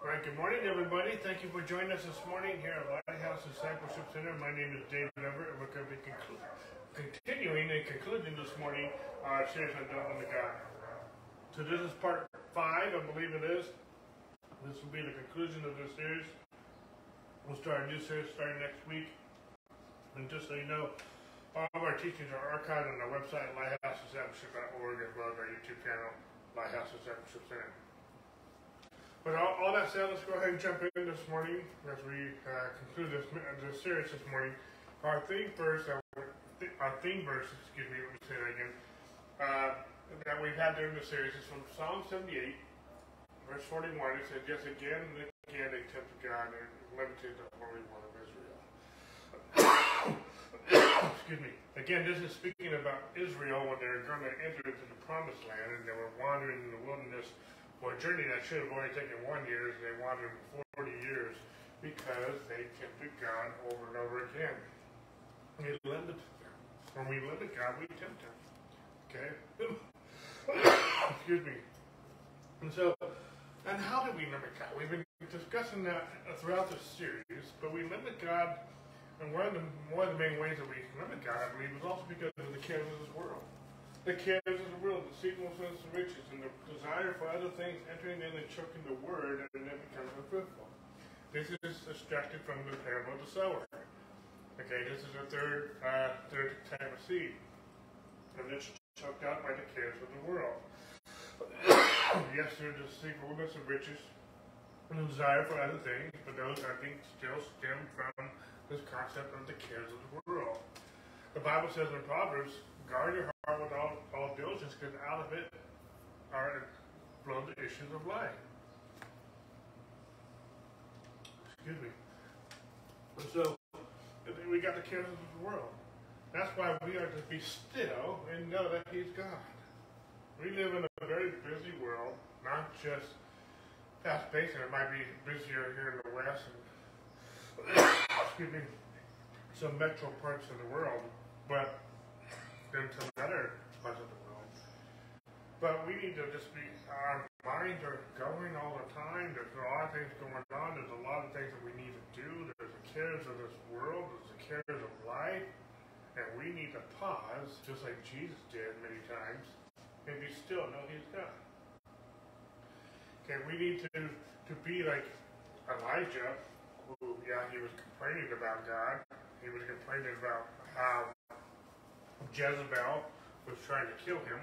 All right, good morning, everybody. Thank you for joining us this morning here at Lighthouse Discipleship Center. My name is David Everett, and we're going to be conclu- continuing and concluding this morning our series on Don't Limit God. So this is part five, I believe it is. This will be the conclusion of this series. We'll start a new series starting next week. And just so you know, all of our teachings are archived on our website, lighthousesdiscipleship.org, as well as our YouTube channel, Lighthouse Discipleship Center. But all, all that said, let's go ahead and jump in this morning as we uh, conclude this, this series this morning. Our theme verse, uh, our theme verse, excuse me, let me say that again, uh, that we've had during the series is from Psalm 78, verse 41. It says, Yes, again and again they tempted God and limited the Holy One of Israel. excuse me. Again, this is speaking about Israel when they're going to enter into the promised land and they were wandering in the wilderness a journey that should have only taken one year, they for 40 years because they tempted God over and over again. We limited them. When we limit God, we tempt Him. Okay? Excuse me. And so, and how do we limit God? We've been discussing that throughout the series, but we limit God, and one of the one of the main ways that we limit God, I believe, is also because of the cares of this world the cares of the world, the deceitfulness of riches, and the desire for other things entering in and choking the word, and then becomes unfruitful. This is extracted from the parable of the sower. Okay, this is the third uh, third type of seed, and it's choked out by the cares of the world. yes, there's the deceitfulness of riches and the desire for other things, but those I think still stem from this concept of the cares of the world. The Bible says in Proverbs, guard your heart with all, all diligence, because out of it are flow the issues of life. Excuse me. So we got the cares of the world. That's why we are to be still and know that He's God. We live in a very busy world, not just fast paced, and it might be busier here in the West and excuse me, some metro parts of the world, but than some other parts of the world. But we need to just be, our minds are going all the time. There's a lot of things going on. There's a lot of things that we need to do. There's the cares of this world. There's the cares of life. And we need to pause, just like Jesus did many times, and be still, know He's God. Okay, we need to, to be like Elijah, who, yeah, he was complaining about God. He was complaining about how Jezebel was trying to kill him,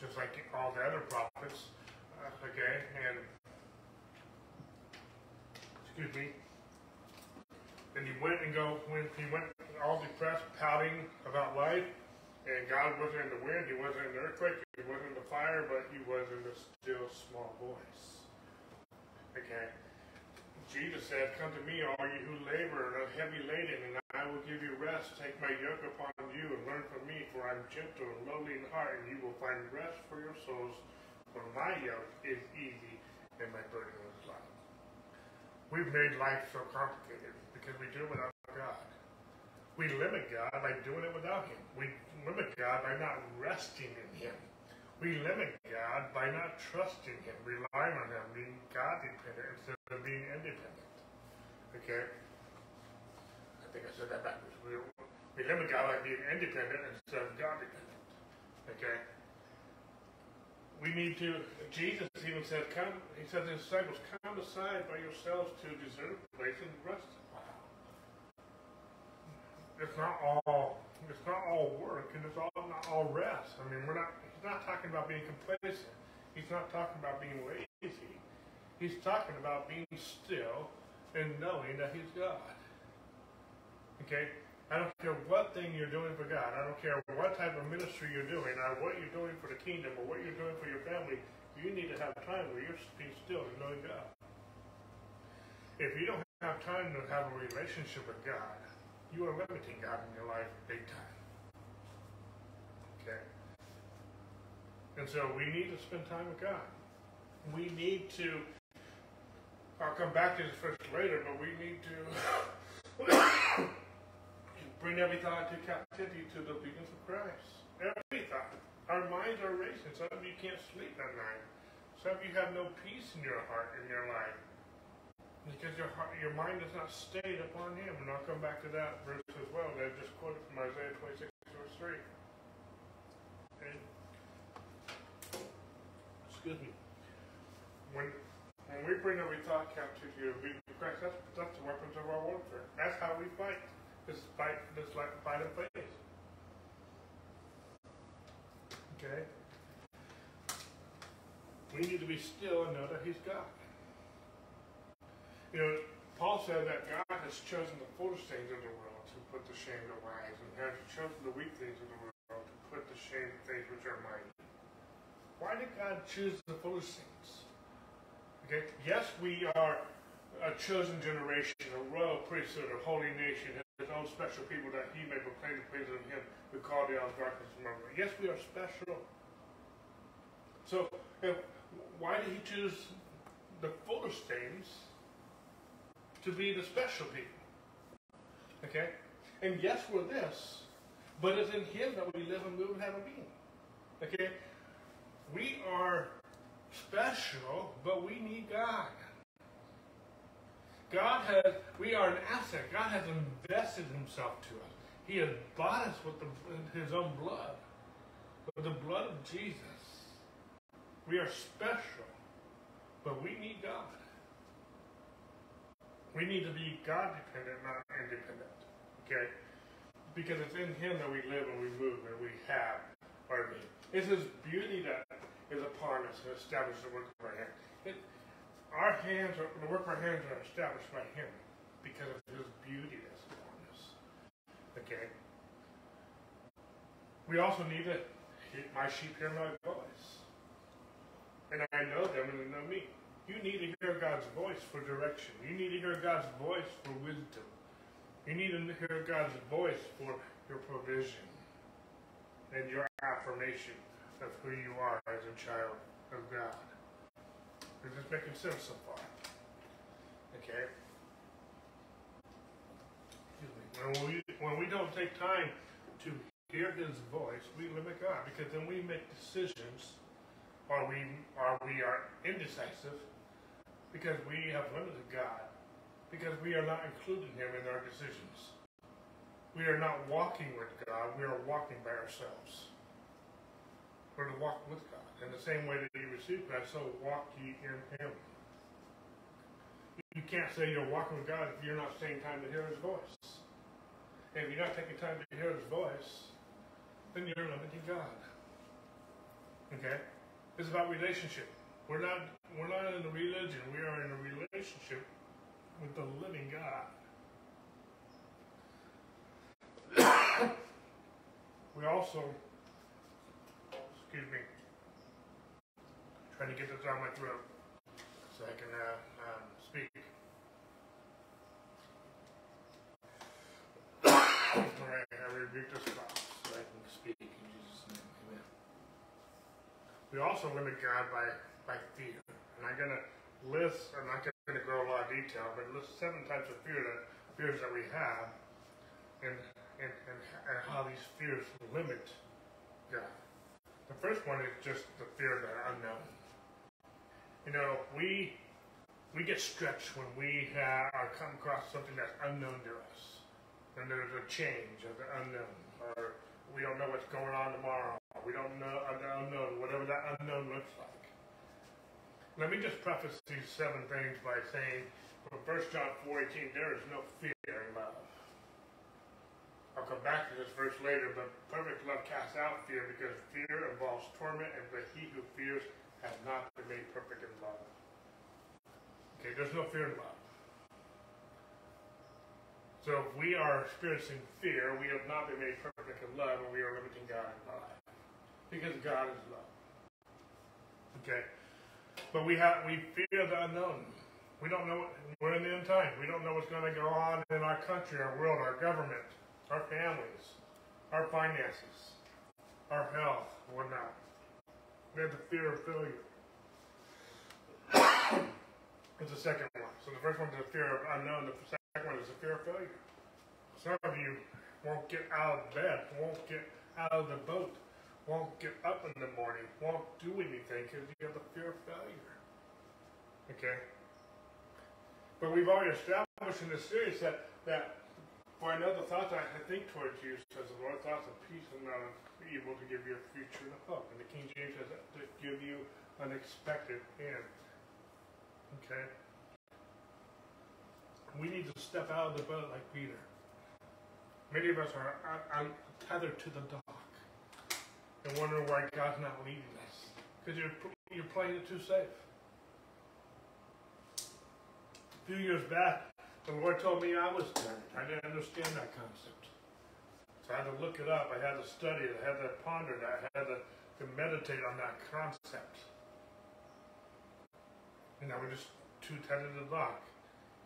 just like all the other prophets. Uh, okay, and excuse me. And he went and go when he went all depressed, pouting about life, and God wasn't in the wind, he wasn't in the earthquake, he wasn't in the fire, but he was in the still small voice. Okay. Jesus said, Come to me, all you who labor and are heavy laden, and I will give you rest. Take my yoke upon you and learn from me, for I'm gentle and lowly in heart, and you will find rest for your souls. For my yoke is easy and my burden is light. We've made life so complicated because we do it without God. We limit God by doing it without Him. We limit God by not resting in Him. We limit God by not trusting Him, relying on Him, being God dependent instead of being independent. Okay? I think I said that backwards. We, we limit God by being independent instead of God dependent. Okay? We need to, Jesus even said, come, he said to his disciples, come aside by yourselves to a deserted place and rest. It's not all, it's not all work and it's all not all rest. I mean, we're not, he's not talking about being complacent. He's not talking about being lazy. He's talking about being still and knowing that he's God. Okay? I don't care what thing you're doing for God. I don't care what type of ministry you're doing, or what you're doing for the kingdom, or what you're doing for your family. You need to have time where you're being still and knowing God. If you don't have time to have a relationship with God, you are limiting God in your life big time. Okay? And so we need to spend time with God. We need to, I'll come back to this first later, but we need to bring every thought to captivity to the obedience of Christ. Every thought. Our minds are racing. Some of you can't sleep at night. Some of you have no peace in your heart, in your life. Because your heart, your mind is not stayed upon Him. And I'll come back to that verse as well I just quoted from Isaiah 26, verse 3. Okay? Excuse me. When when we bring every thought captive to obedience of Christ, that's, that's the weapons of our warfare. That's how we fight. This fight, this like fight of faith. Okay? We need to be still and know that He's God. You know, Paul said that God has chosen the foolish things of the world to put to shame the wise, and has chosen the weak things of the world to put to shame the things which are mighty. Why did God choose the foolish things? Okay, yes, we are a chosen generation, a royal priesthood, a holy nation, his own special people that he may proclaim the praises of him who called out of darkness and marvelous. Yes, we are special. So, if, why did he choose the foolish things to be the special people? Okay? And yes, we're this, but it's in him that we live and move and have a being. Okay? We are special, but we need God. God has, we are an asset. God has invested himself to us. He has bought us with the, his own blood. With the blood of Jesus. We are special, but we need God. We need to be God dependent, not independent. Okay? Because it's in Him that we live and we move and we have our being. It's His beauty that is upon us and establishes the work of our hands. It, our hands are, the work of our hands are established by Him because of His beauty that's upon us. Okay? We also need to, my sheep hear my voice. And I know them and they know me. You need to hear God's voice for direction. You need to hear God's voice for wisdom. You need to hear God's voice for your provision and your affirmation of who you are as a child of God. Is this making sense so far? Okay? When we, when we don't take time to hear his voice, we limit God because then we make decisions or we, or we are indecisive because we have limited God because we are not including him in our decisions. We are not walking with God, we are walking by ourselves. We're to walk with God. In the same way that you received Christ, so walk ye in him. You can't say you're walking with God if you're not taking time to hear his voice. And if you're not taking time to hear his voice, then you're limiting God. Okay? It's about relationship. We're not we're not in a religion, we are in a relationship with the living God. we also excuse me, trying to get this out of my throat so I can uh, um, speak. All right, I rebuke this cough so I can speak in Jesus' name. Amen. We also limit God by, by fear. And I'm going to list, I'm not going to go a lot of detail, but list seven types of fear that, fears that we have and, and, and, and how these fears limit God. The first one is just the fear of the unknown. You know, we we get stretched when we have, are come across something that's unknown to us. And there's a change of the unknown, or we don't know what's going on tomorrow. We don't know uh, the unknown, whatever that unknown looks like. Let me just preface these seven things by saying, from 1 John 4:18, there is no fear in love. I'll come back to this verse later, but perfect love casts out fear because fear involves torment, and but he who fears has not been made perfect in love. Okay, there's no fear in love. So if we are experiencing fear, we have not been made perfect in love, and we are limiting God in love. Because God is love. Okay? But we have we fear the unknown. We don't know we're in the end time. We don't know what's going to go on in our country, our world, our government our families, our finances, our health, whatnot. We have the fear of failure. it's the second one. So the first one is the fear of unknown. The second one is the fear of failure. Some of you won't get out of bed, won't get out of the boat, won't get up in the morning, won't do anything because you have the fear of failure. Okay? But we've already established in this series that, that for I know the thoughts I think towards you, says the Lord, thoughts of peace and not of evil to give you a future and a hope. And the King James says to give you an expected end. Okay? We need to step out of the boat like Peter. Many of us are tethered to the dock and wondering why God's not leading us. Because you're, you're playing it too safe. A few years back, the Lord told me I was turned. I didn't understand that concept. So I had to look it up. I had to study it. I had to ponder it. I had to, to meditate on that concept. And I was just too tethered to the dock.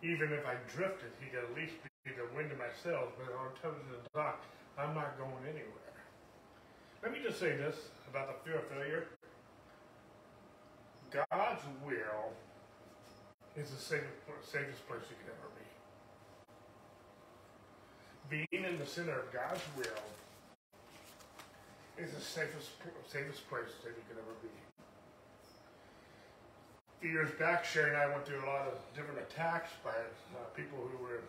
Even if I drifted, he could at least be the wind in my sails. But I'm tethered to the dock, I'm not going anywhere. Let me just say this about the fear of failure. God's will is the safest, safest place you can ever be being in the center of God's will is the safest safest place that you can ever be. A few years back, Sherry and I went through a lot of different attacks by uh, people who were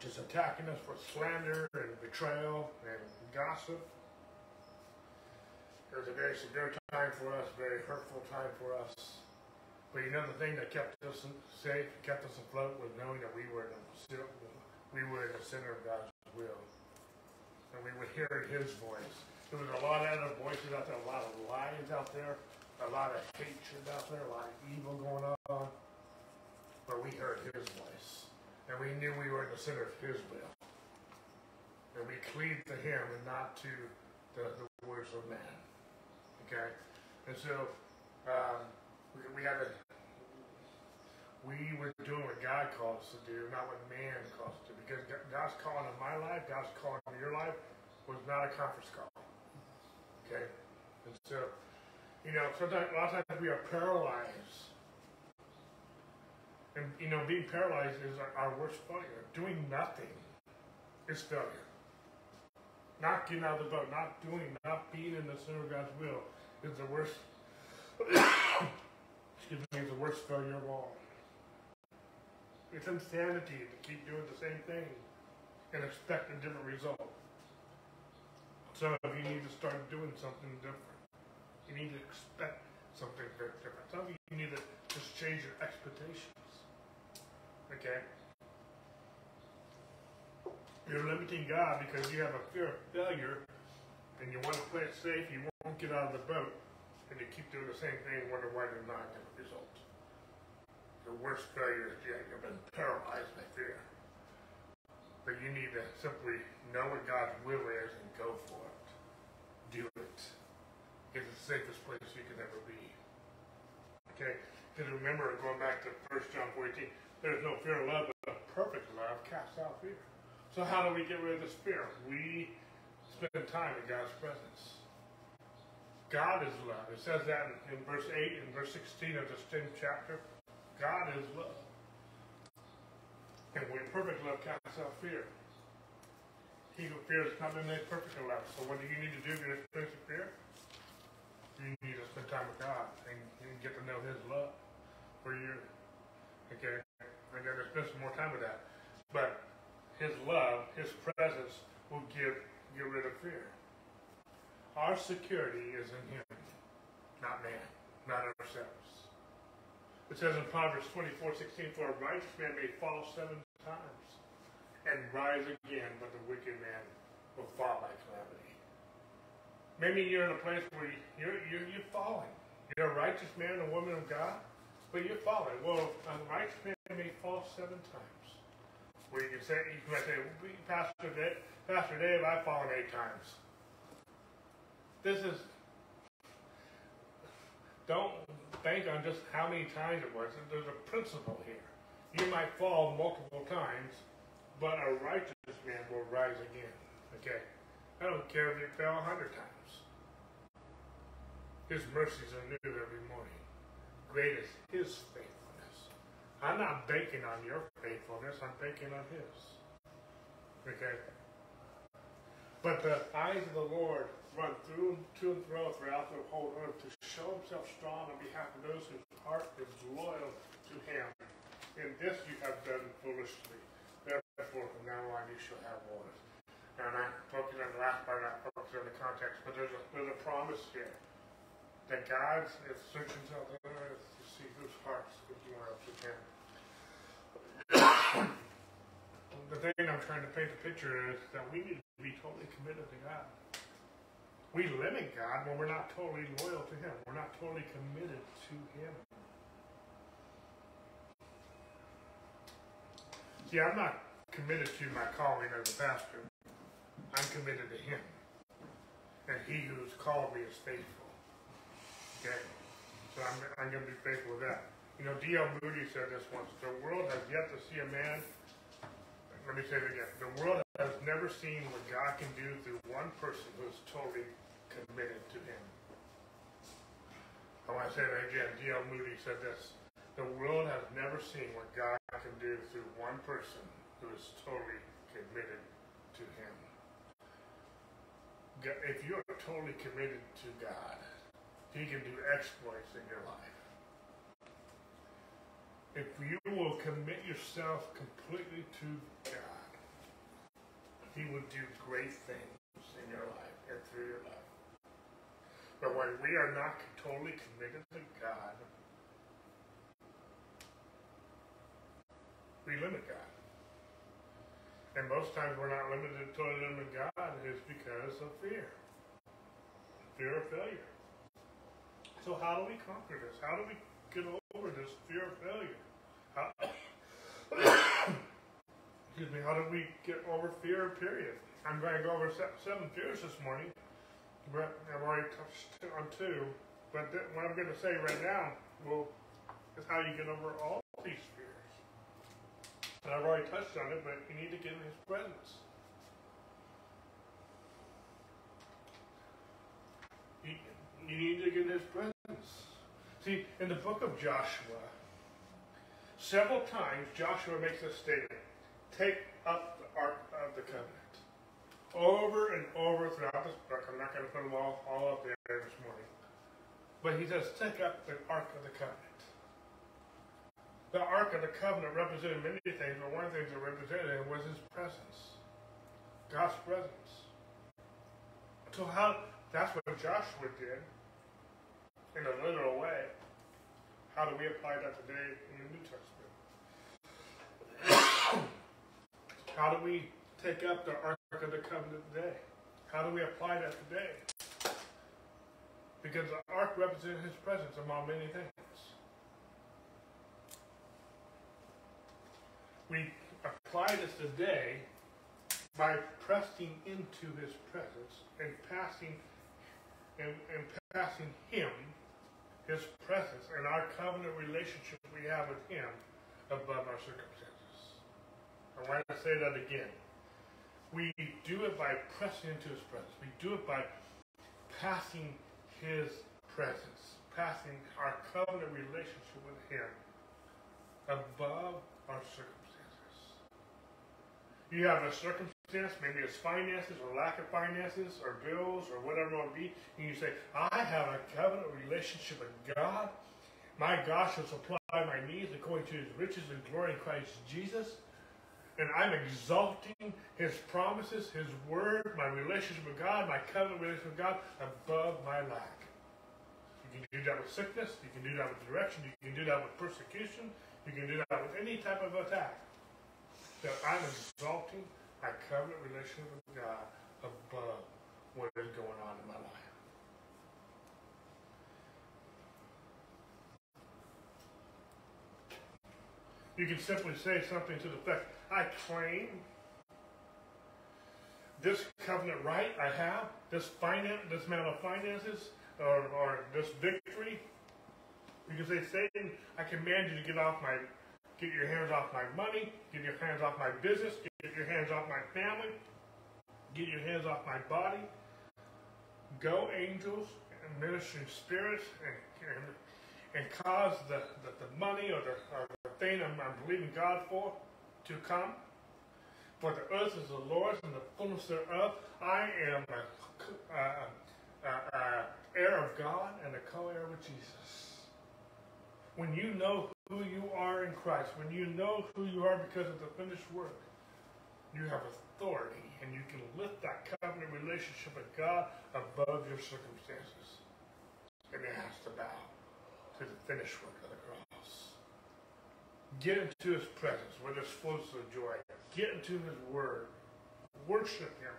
just attacking us for slander and betrayal and gossip. It was a very severe time for us, very hurtful time for us. But you know the thing that kept us safe, kept us afloat, was knowing that we were in the we were in the center of God's will. And we would hear his voice. There was a lot of other voices out there, a lot of lies out there, a lot of hatred out there, a lot of evil going on. But we heard his voice. And we knew we were in the center of his will. And we cleaved to him and not to the, the words of man. Okay? And so um, we, we had to we were doing what God called us to do, not what man calls us to do. Because God's calling in my life, God's calling in your life was not a conference call. Okay? And so, you know, sometimes, a lot of times we are paralyzed. And, you know, being paralyzed is our, our worst failure. Doing nothing is failure. Not getting out of the boat, not doing, not being in the center of God's will is the worst, excuse me, is the worst failure of all. It's insanity to keep doing the same thing and expect a different result. So if you need to start doing something different, you need to expect something very different. Some you need to just change your expectations. Okay? You're limiting God because you have a fear of failure and you want to play it safe, you won't get out of the boat, and you keep doing the same thing and wonder why you're not getting result. the worst failure is. You've been paralyzed by fear. But you need to simply know what God's will is and go for it. Do it. It's the safest place you can ever be. Okay? Because remember, going back to 1 John 14, there's no fear of love, but perfect love casts out fear. So how do we get rid of this fear? We spend time in God's presence. God is love. It says that in, in verse 8 and verse 16 of this 10th chapter. God is love. And when perfect love casts out fear. He who fears not been made perfect in love. So what do you need to do to experience fear? You need to spend time with God and, and get to know His love for you. Okay? And then spend some more time with that. But His love, His presence will give get rid of fear. Our security is in Him, not man, not ourselves. It says in Proverbs 24, 16, For a righteous man may fall seven times and rise again, but the wicked man will fall by calamity. Maybe you're in a place where you're, you're, you're falling. You're a righteous man, a woman of God, but you're falling. Well, a righteous man may fall seven times. Where you can say, you might say, Pastor Dave, Pastor Dave, I've fallen eight times. This is, don't bank on just how many times it was. There's a principle here. You might fall multiple times, but a righteous man will rise again. Okay? I don't care if you fell a hundred times. His mercies are new every morning. Great is his faithfulness. I'm not banking on your faithfulness, I'm banking on his. Okay? But the eyes of the Lord run through and to and fro throughout the whole earth to show himself strong on behalf of those whose heart is loyal to him in this you have done foolishly. Therefore, from now on you shall have wars. And I focus on the last part, not focus on the context, but there's a, there's a promise here that God is searching out the earth to see whose hearts is up to Him. The thing I'm trying to paint the picture is that we need to be totally committed to God. We limit God when we're not totally loyal to Him. We're not totally committed to Him. See, I'm not committed to my calling as a pastor. I'm committed to Him. And He who's called me is faithful. Okay? So I'm, I'm going to be faithful with that. You know, D.L. Moody said this once The world has yet to see a man. Let me say it again. The world has never seen what God can do through one person who is totally committed to Him. I want to say that again. D.L. Moody said this The world has never seen what God can do through one person who is totally committed to Him. If you're totally committed to God, He can do exploits in your life. If you will commit yourself completely to God, He will do great things in your life and through your life. But when we are not totally committed to God, we limit God. And most times we're not limited to limit God is because of fear. Fear of failure. So how do we conquer this? How do we get over this fear of failure? How, excuse me, how do we get over fear, period? I'm going to go over seven fears this morning, but I've already touched on two. But what I'm going to say right now will, is how you get over all these fears. And I've already touched on it, but you need to get in His presence. You, you need to get in His presence. See, in the book of Joshua, several times Joshua makes a statement take up the Ark of the Covenant. Over and over throughout this book, I'm not going to put them all, all up there this morning. But he says, take up the Ark of the Covenant the Ark of the Covenant represented many things, but one of the things it represented was his presence. God's presence. So how that's what Joshua did in a literal way. How do we apply that today in the New Testament? how do we take up the Ark of the Covenant today? How do we apply that today? Because the Ark represents his presence among many things. we apply this today by pressing into his presence and passing and, and passing him his presence and our covenant relationship we have with him above our circumstances. I want to say that again. We do it by pressing into his presence. We do it by passing his presence, passing our covenant relationship with him above our circumstances. You have a circumstance, maybe it's finances or lack of finances or bills or whatever it might be, and you say, I have a covenant relationship with God. My God shall supply my needs according to his riches and glory in Christ Jesus. And I'm exalting his promises, his word, my relationship with God, my covenant relationship with God above my lack. You can do that with sickness, you can do that with direction, you can do that with persecution, you can do that with any type of attack that I'm exalting my covenant relationship with God above what is going on in my life. You can simply say something to the effect, I claim this covenant right I have, this finance, this amount of finances, or, or this victory. You can say, Satan, I command you to get off my Get your hands off my money. Get your hands off my business. Get your hands off my family. Get your hands off my body. Go, angels, and ministering spirits, and, and, and cause the, the, the, money or the, or the thing I'm, I'm believing God for to come. For the earth is the Lord's and the fullness thereof. I am a, uh, heir of God and a co-heir with Jesus. When you know who you are in Christ, when you know who you are because of the finished work, you have authority and you can lift that covenant relationship with God above your circumstances. And it has to bow to the finished work of the cross. Get into his presence where there's flows of joy. Get into his word. Worship him.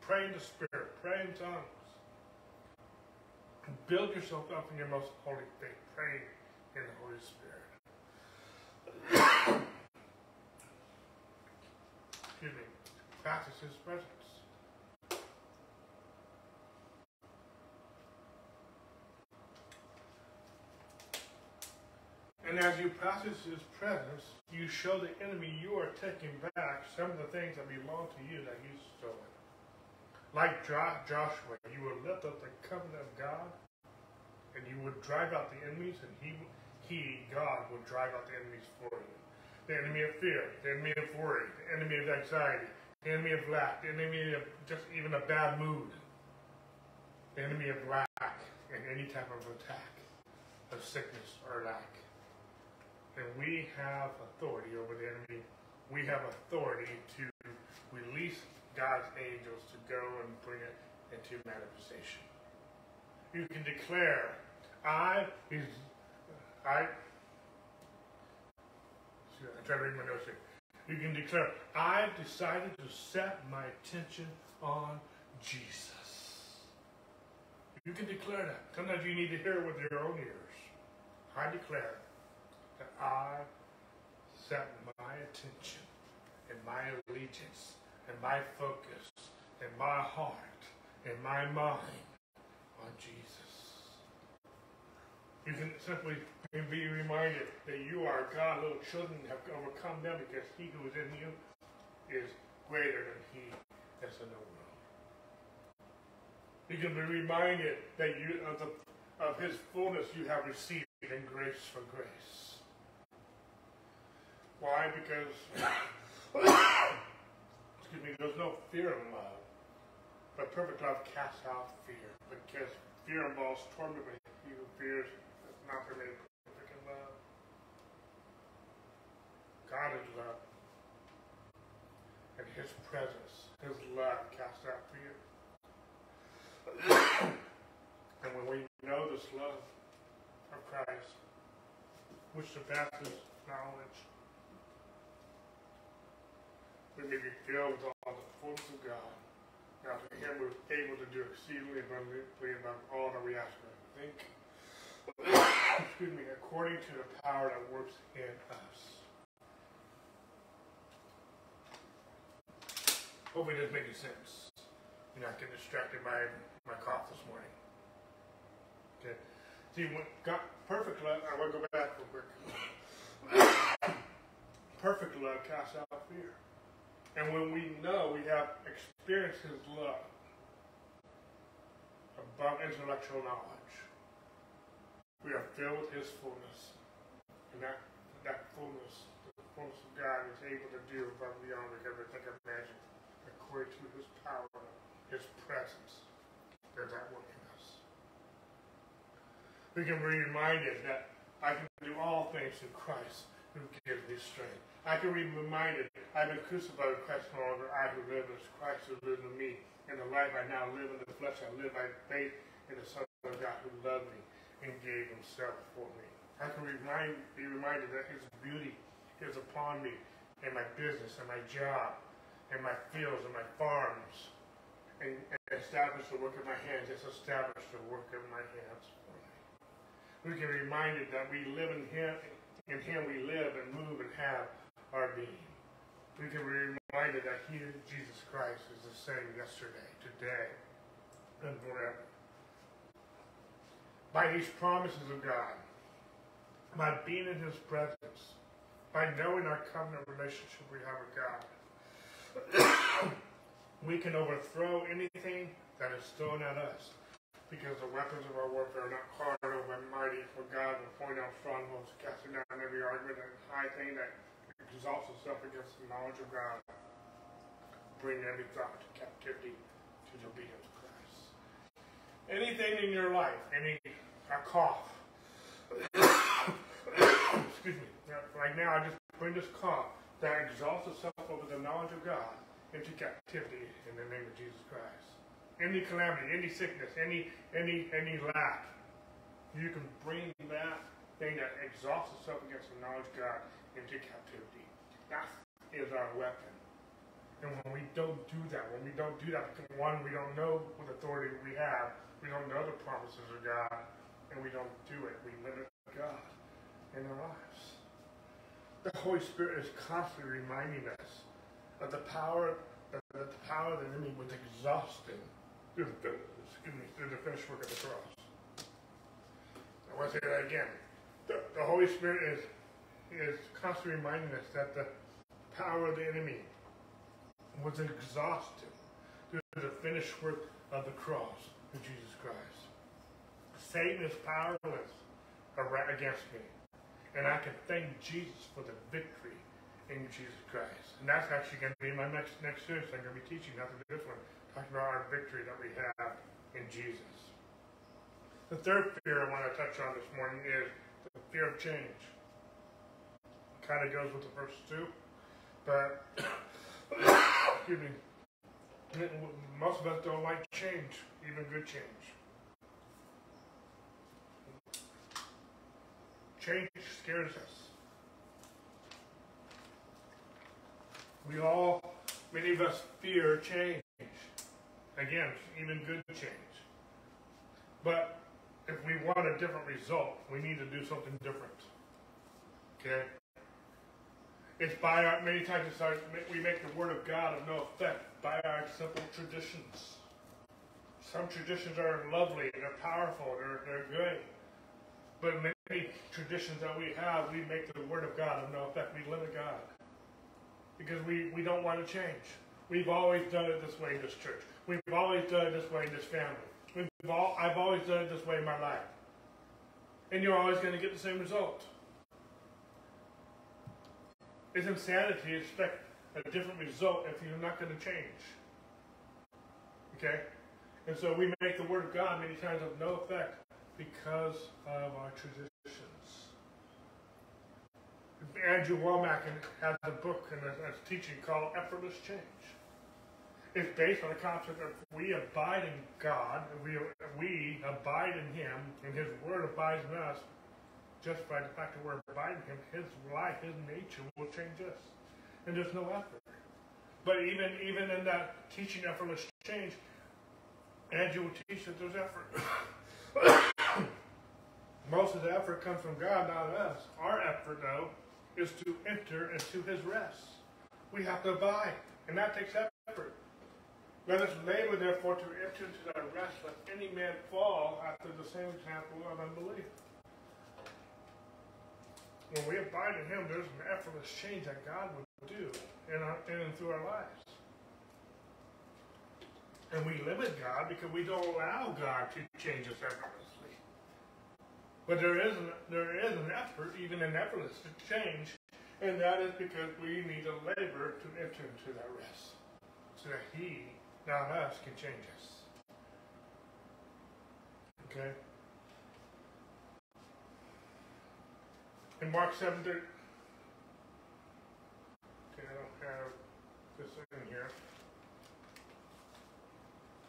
Pray in the spirit. Pray in tongues. Build yourself up in your most holy faith. Pray in the Holy Spirit. Excuse me. Practice his presence. And as you practice his presence, you show the enemy you are taking back some of the things that belong to you that he's stolen. Like Joshua, you would lift up the covenant of God, and you would drive out the enemies, and he, he, God, would drive out the enemies for you. The enemy of fear, the enemy of worry, the enemy of anxiety, the enemy of lack, the enemy of just even a bad mood, the enemy of lack, and any type of attack of sickness or lack and we have authority over the enemy. We have authority to release God's angels to go and bring it into manifestation. You can declare, I is I I try to read my notes here. You can declare, I've decided to set my attention on Jesus. You can declare that. Sometimes you need to hear it with your own ears. I declare that I set my attention and my allegiance and my focus and my heart and my mind on Jesus. You can simply be reminded that you are God, little children have overcome them because he who is in you is greater than he that's in the world. You can be reminded that you of the of his fullness you have received in grace for grace. Why? Because, excuse me, there's no fear in love. But perfect love casts out fear. Because fear involves torment, but he who fears perfect love. Uh, God is love. And his presence, his love casts out fear. and when we know this love of Christ, which surpasses knowledge, we may be filled with all the fullness of God. Now to him we're able to do exceedingly abundantly above all that we ask or think. Excuse me, according to the power that works in us. Hopefully this makes sense. You're not getting distracted by my cough this morning. Okay. See, when God, perfect love, I want to go back real quick. perfect love casts out fear. And when we know we have experienced His love above intellectual knowledge, we are filled His fullness. And that, that fullness, the fullness of God is able to do above and beyond we can ever think imagine, according to His power, His presence that's at work in us. We can be reminded that I can do all things through Christ who gives me strength. I can be reminded I've been crucified with Christ no longer I who live, as Christ who lives in me. In the life I now live in the flesh, I live by faith in the Son of God who loved me and gave himself for me. I can remind, be reminded that his beauty is upon me in my business and my job, in my fields and my farms, and, and establish the work of my hands. It's established the work of my hands for me. We can be reminded that we live in him in him we live and move and have our being. We can be reminded that he, Jesus Christ, is the same yesterday, today, and forever. By these promises of God, by being in his presence, by knowing our covenant relationship we have with God, we can overthrow anything that is thrown at us because the weapons of our warfare are not carnal but mighty for God to point out strongholds, casting down every argument and high thing that exalts itself against the knowledge of God, bring every thought to captivity to the obedience of Christ. Anything in your life, any a cough, excuse me, right now I just bring this cough that exalts itself over the knowledge of God into captivity in the name of Jesus Christ. Any calamity, any sickness, any any any lack, you can bring that thing that exalts itself against the knowledge of God into captivity. That is our weapon. And when we don't do that, when we don't do that, because one, we don't know what authority we have, we don't know the promises of God, and we don't do it. We limit God in our lives. The Holy Spirit is constantly reminding us of the power that the power of the enemy was exhausted through the, excuse me, through the finished work of the cross. I want to say that again. The, the Holy Spirit is is constantly reminding us that the power of the enemy was exhausted through the finished work of the cross of Jesus Christ. Satan is powerless against me. And I can thank Jesus for the victory in Jesus Christ. And that's actually going to be my next next series. I'm going to be teaching after this one, talking about our victory that we have in Jesus. The third fear I want to touch on this morning is the fear of change. Kind of goes with the first two, but excuse me, most of us don't like change, even good change. Change scares us. We all, many of us fear change. Again, even good change. But if we want a different result, we need to do something different. Okay? It's by our, many times it's our, we make the word of God of no effect by our simple traditions. Some traditions are lovely, they're powerful, they're, they're good. But many traditions that we have, we make the word of God of no effect. We limit God. Because we, we don't want to change. We've always done it this way in this church. We've always done it this way in this family. We've all, I've always done it this way in my life. And you're always going to get the same result. It's insanity to expect a different result if you're not going to change. Okay? And so we make the Word of God many times of no effect because of our traditions. Andrew Wommack has a book and a, a teaching called Effortless Change. It's based on the concept that we abide in God, we, we abide in Him, and His Word abides in us, just by the fact that we're abiding him, his life, his nature will change us. And there's no effort. But even even in that teaching effortless change, Andrew will teach that there's effort. Most of the effort comes from God, not us. Our effort, though, is to enter into his rest. We have to abide, and that takes effort. Let us labor, therefore, to enter into that rest, lest any man fall after the same example of unbelief when we abide in Him, there's an effortless change that God would do in, our, in and through our lives. And we limit God because we don't allow God to change us effortlessly. But there is an, there is an effort, even an effortless to change, and that is because we need a labor to enter into that rest, so that He, not us, can change us. Okay. In Mark 7, okay, I don't have this in here.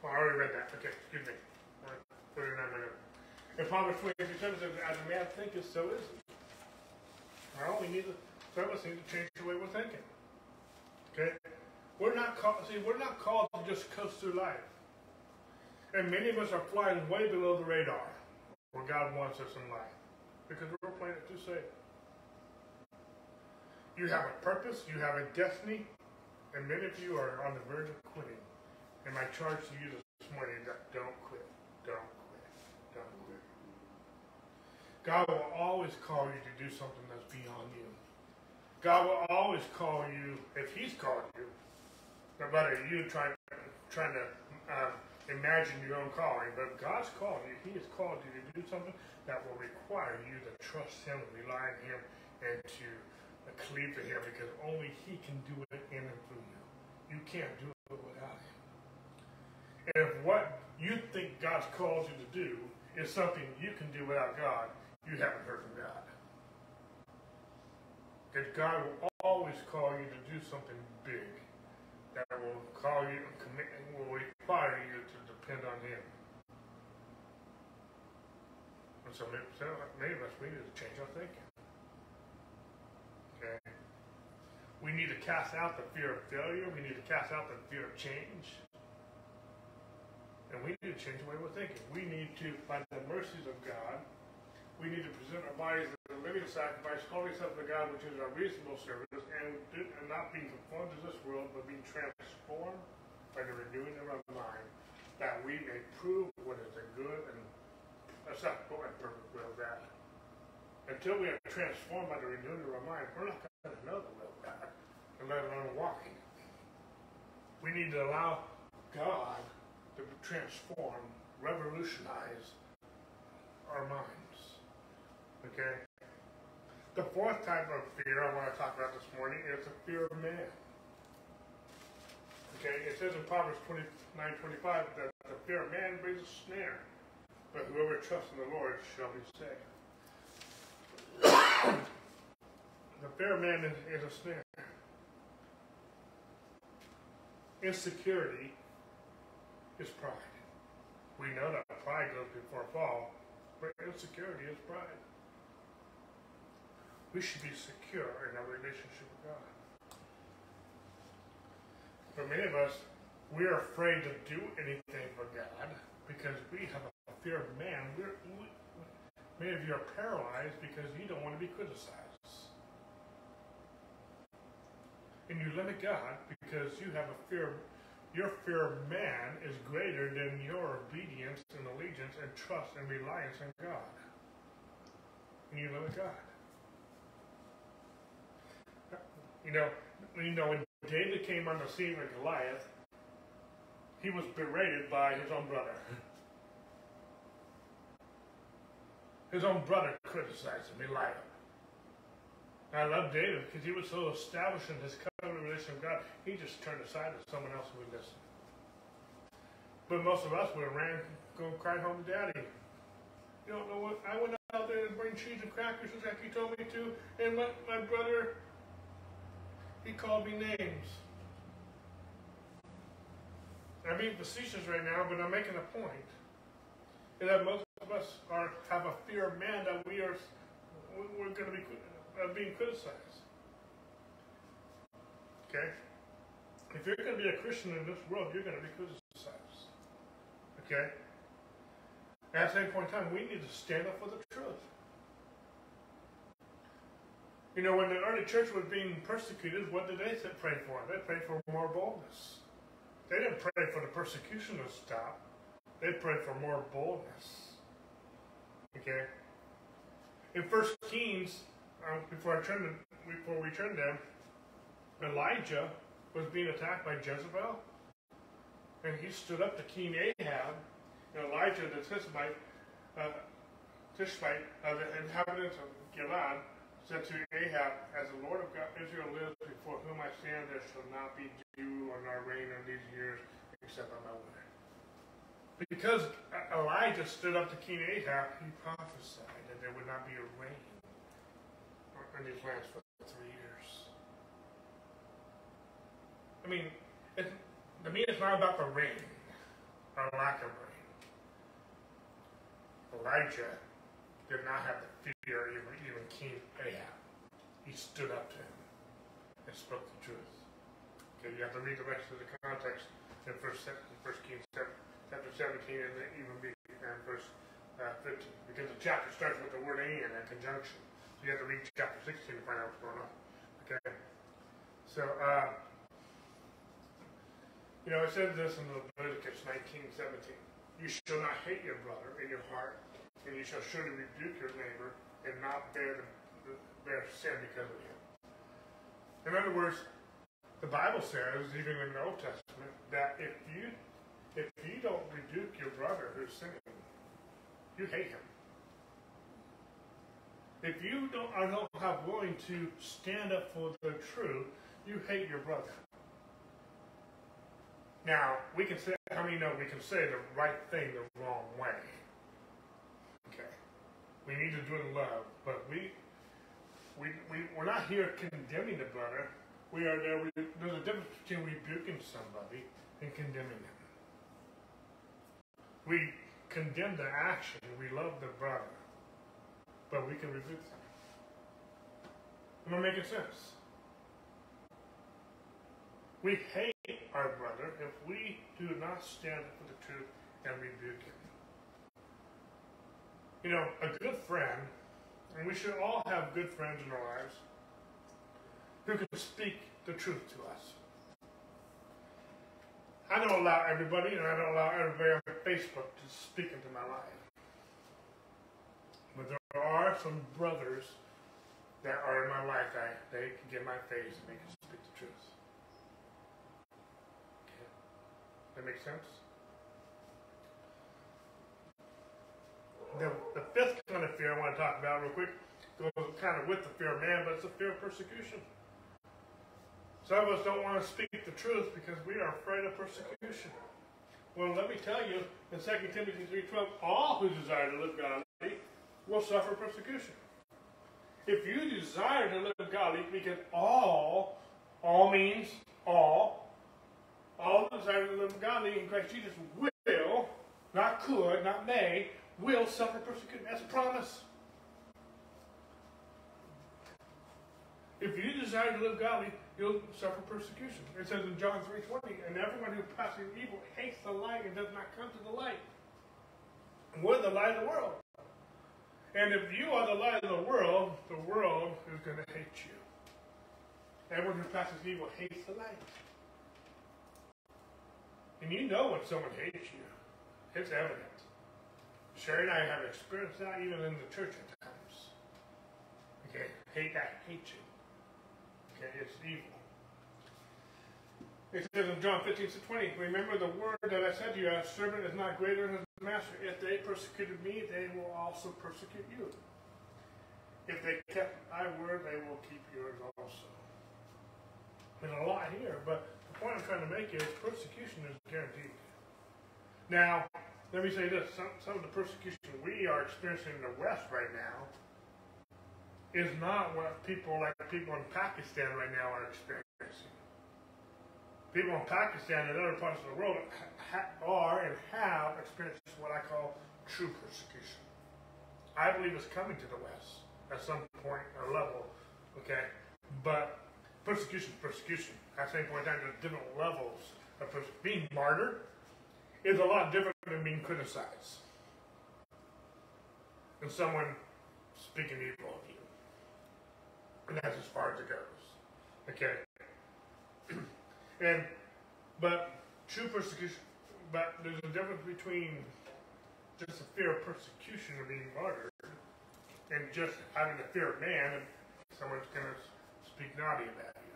Well, I already read that. Okay, excuse me. Put it In Proverbs 22, says, as a man thinketh, so is he. Well, we need to, some of us need to change the way we're thinking. Okay? We're not called, see, we're not called to just coast through life. And many of us are flying way below the radar where God wants us in life. Because we're playing it too safe. You have a purpose, you have a destiny, and many of you are on the verge of quitting. And my charge to you this morning is that don't quit. Don't. God will always call you to do something that's beyond you. God will always call you, if He's called you, no matter you trying, trying to um, imagine your own calling, but God's called you. He has called you to do something that will require you to trust Him, rely on Him, and to cleave to Him because only He can do it in and through you. You can't do it without Him. And if what you think God's called you to do is something you can do without God, you haven't heard from God. That God will always call you to do something big. That will call you, commit, will require you to depend on Him. And so maybe, so maybe us, we need to change our thinking. Okay? We need to cast out the fear of failure. We need to cast out the fear of change. And we need to change the way we're thinking. We need to, by the mercies of God, we need to present our bodies as a living sacrifice, holy self to God, which is our reasonable service, and, and not being conformed to this world, but being transformed by the renewing of our mind, that we may prove what is the good and acceptable and perfect will of God. Until we are transformed by the renewing of our mind, we're not going to know the will of God, and let alone walk in it. We need to allow God to transform, revolutionize our minds. Okay? The fourth type of fear I want to talk about this morning is the fear of man. Okay, it says in Proverbs 29 25 that the fear of man brings a snare, but whoever trusts in the Lord shall be saved. the fear of man is, is a snare. Insecurity is pride. We know that pride goes before fall, but insecurity is pride. We should be secure in our relationship with God. For many of us, we're afraid to do anything for God because we have a fear of man. We're, we, many of you are paralyzed because you don't want to be criticized. And you limit God because you have a fear your fear of man is greater than your obedience and allegiance and trust and reliance on God. And you limit God. You know, you know, when David came on the scene with Goliath, he was berated by his own brother. His own brother criticized him, he lied. I love David because he was so established in his covenant relationship with God, he just turned aside to someone else would listen. But most of us would have ran, go cry home to daddy. You don't know what? I went out there to bring cheese and crackers just like he told me to, and my, my brother, he called me names. I'm being facetious right now, but I'm making a point. And that most of us are have a fear of man that we are we're going to be of being criticized. Okay? If you're going to be a Christian in this world, you're going to be criticized. Okay? At the same point in time, we need to stand up for the truth. You know, when the early church was being persecuted, what did they pray for? They prayed for more boldness. They didn't pray for the persecution to stop. They prayed for more boldness. Okay? In First Kings um, before I turned to, before we turned them, Elijah was being attacked by Jezebel, and he stood up to King Ahab. And Elijah, the Tishbite, uh, Tishbite the inhabitants of Gilead, said to Ahab, As the Lord of God Israel lives, before whom I stand, there shall not be dew or nor rain in these years, except on my word. Because Elijah stood up to King Ahab, he prophesied that there would not be a rain in these lands for three years. I mean, it, to me, it's not about the rain or lack of rain. Elijah did not have the fear even, even King Ahab. He stood up to him and spoke the truth. Okay, you have to read the rest of the context in First, First Kings chapter 17 and even be in verse uh, 15, because the chapter starts with the word "and" in conjunction. So You have to read chapter 16 to find out what's going on. Okay? So, uh, you know, it says this in Leviticus 19, 17. You shall not hate your brother in your heart, and you shall surely rebuke your neighbor and not bear, the, bear sin because of him. In other words, the Bible says, even in the Old Testament, that if you if you don't rebuke your brother who's sinning, you hate him. If you don't, are not have willing to stand up for the truth, you hate your brother. Now, we can say, how many know we can say the right thing the wrong way? We need to do it in love, but we, we, we, we're not here condemning the brother. We are there. We, there's a difference between rebuking somebody and condemning them. We condemn the action. We love the brother. But we can rebuke them. Am I making sense? We hate our brother if we do not stand up for the truth and rebuke him. You know, a good friend, and we should all have good friends in our lives who can speak the truth to us. I don't allow everybody, and I don't allow everybody on Facebook to speak into my life. But there are some brothers that are in my life that they can get my face and they can speak the truth. Okay. That makes sense? The, the fifth kind of fear I want to talk about real quick goes kind of with the fear of man, but it's the fear of persecution. Some of us don't want to speak the truth because we are afraid of persecution. Well, let me tell you, in 2 Timothy 3.12, all who desire to live godly will suffer persecution. If you desire to live godly, because all, all means all, all desire to live godly in Christ Jesus will, not could, not may, will suffer persecution. That's a promise. If you desire to live godly, you'll suffer persecution. It says in John 3.20, and everyone who passes evil hates the light and does not come to the light. We're the light of the world. And if you are the light of the world, the world is going to hate you. Everyone who passes evil hates the light. And you know when someone hates you. It's evident. Sherry and I have experienced that even in the church at times. Okay, hate that hate you. Okay, it's evil. It says in John 15 to 20, remember the word that I said to you, a servant is not greater than his master. If they persecuted me, they will also persecute you. If they kept my word, they will keep yours also. There's a lot here, but the point I'm trying to make is persecution is guaranteed. Now, let me say this. Some, some of the persecution we are experiencing in the West right now is not what people like people in Pakistan right now are experiencing. People in Pakistan and other parts of the world are and have experienced what I call true persecution. I believe it's coming to the West at some point or level, okay? But persecution persecution. At the same point in time, there's different levels of. Being martyred is a lot different than being criticized. And someone speaking evil of you. And that's as far as it goes. Okay? and, but true persecution, but there's a difference between just the fear of persecution of being martyred and just having the fear of man and someone's going to speak naughty about you.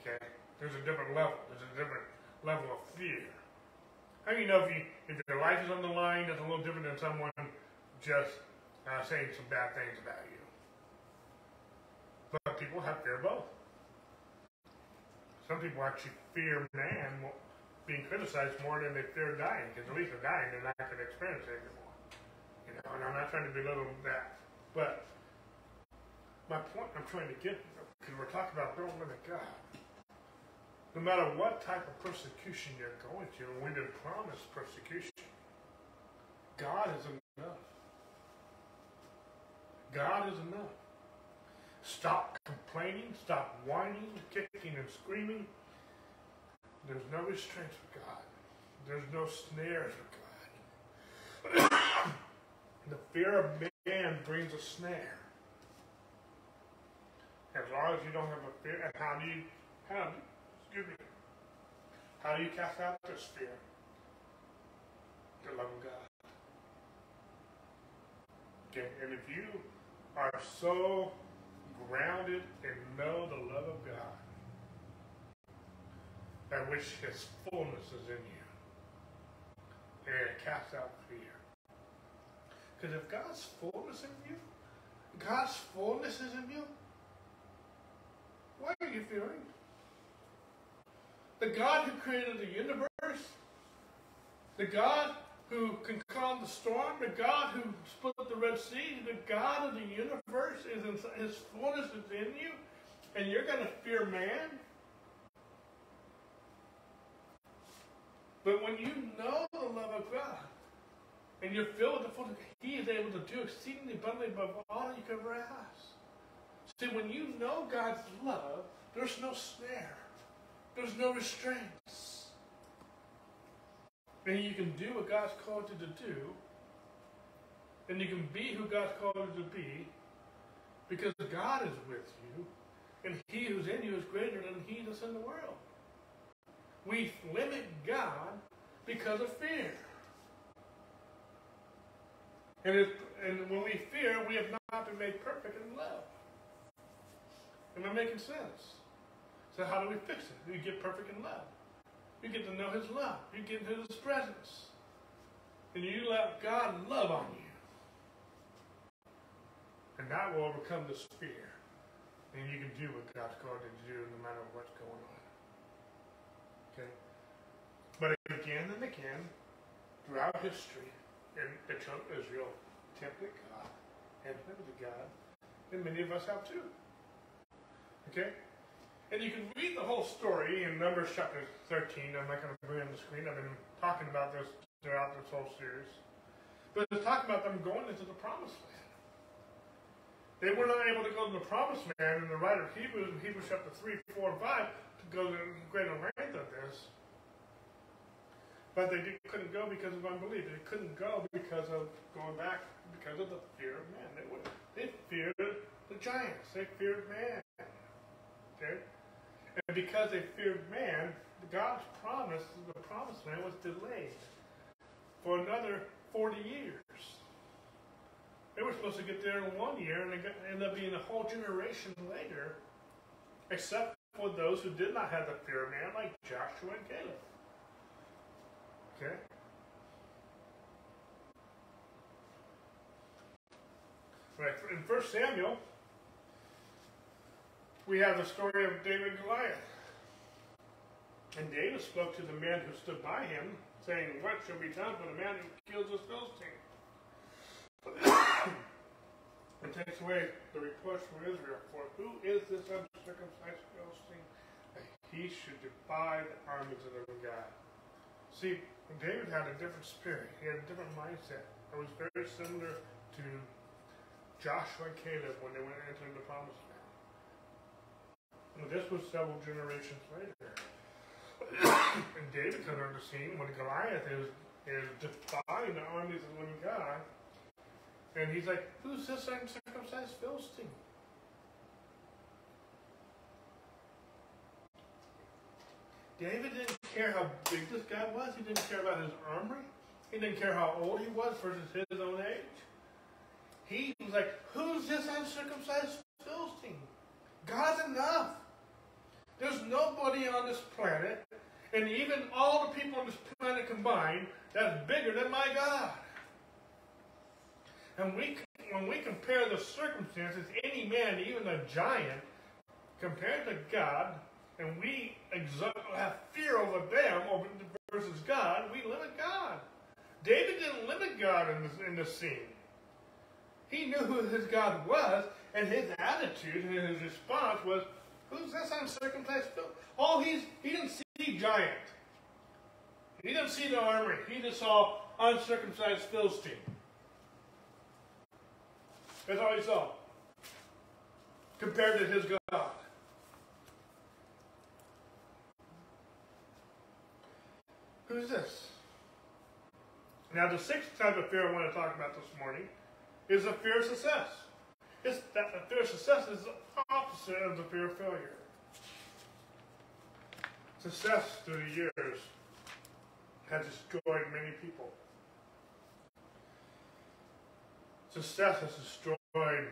Okay? There's a different level. There's a different level of fear. How do you know if you if your life is on the line? That's a little different than someone just uh, saying some bad things about you. But people have fear both. Some people actually fear man being criticized more than they fear dying, because at least they're dying, they're not going to experience it anymore. You know, and I'm not trying to belittle that, but my point I'm trying to get, because we're talking about don't limit God no matter what type of persecution you're going through, and we've been promised persecution, God is enough. God is enough. Stop complaining, stop whining, kicking and screaming. There's no restraints with God. There's no snares with God. the fear of man brings a snare. As long as you don't have a fear, and how do you, how do you. How do you cast out this fear? The love of God. Okay, and if you are so grounded and know the love of God, that which His fullness is in you, and it casts out fear. Because if God's fullness in you, God's fullness is in you, what are you fearing? The God who created the universe, the God who can calm the storm, the God who split the Red Sea, the God of the universe is in his fullness is in you, and you're going to fear man? But when you know the love of God, and you're filled with the fullness, He is able to do exceedingly abundantly above all you could ever ask. See, when you know God's love, there's no snare. There's no restraints. And you can do what God's called you to do. And you can be who God's called you to be. Because God is with you. And he who's in you is greater than he that's in the world. We limit God because of fear. And, if, and when we fear, we have not been made perfect in love. Am I making sense? So how do we fix it? We get perfect in love. You get to know His love. You get into His presence. And you let God love on you. And that will overcome this fear. And you can do what God's called you to do no matter what's going on. Okay? But again and again, throughout history, and the children of Israel tempted God and limited God, and many of us have too. Okay? And you can read the whole story in Numbers chapter 13. I'm not going to bring it on the screen. I've been talking about this throughout this whole series. But it's talking about them going into the promised land. They were not able to go to the promised land, and the writer of Hebrews in Hebrews chapter 3, 4, and 5 to go to greater length of this. But they did, couldn't go because of unbelief. They couldn't go because of going back because of the fear of man. They, would, they feared the giants. They feared man. Okay? And because they feared man, God's promise, the promised land, was delayed for another 40 years. They were supposed to get there in one year, and it ended up being a whole generation later, except for those who did not have the fear of man, like Joshua and Caleb. Okay? Right, in 1 Samuel, we have the story of David and Goliath. And David spoke to the men who stood by him, saying, What shall be done for the man who kills this Philistine? and takes away the reproach from Israel. For who is this uncircumcised Philistine that he should defy the armies of the God? See, David had a different spirit. He had a different mindset. It was very similar to Joshua and Caleb when they went into the promised land. And this was several generations later. and David comes on the scene when Goliath is, is defying the armies of the living God. And he's like, Who's this uncircumcised Philistine? David didn't care how big this guy was. He didn't care about his armory. He didn't care how old he was versus his own age. He was like, Who's this uncircumcised Philistine? God's enough. There's nobody on this planet, and even all the people on this planet combined, that's bigger than my God. And we, when we compare the circumstances, any man, even a giant, compared to God, and we have fear over them over versus God, we limit God. David didn't limit God in this, in this scene. He knew who his God was, and his attitude and his response was, Who's this uncircumcised Oh, he's he didn't see the giant. He didn't see the armory. He just saw uncircumcised Philistine. That's all he saw. Compared to his God. Who's this? Now, the sixth type of fear I want to talk about this morning is a fear of success. It's that the fear of success is the opposite of the fear of failure. Success through the years has destroyed many people. Success has destroyed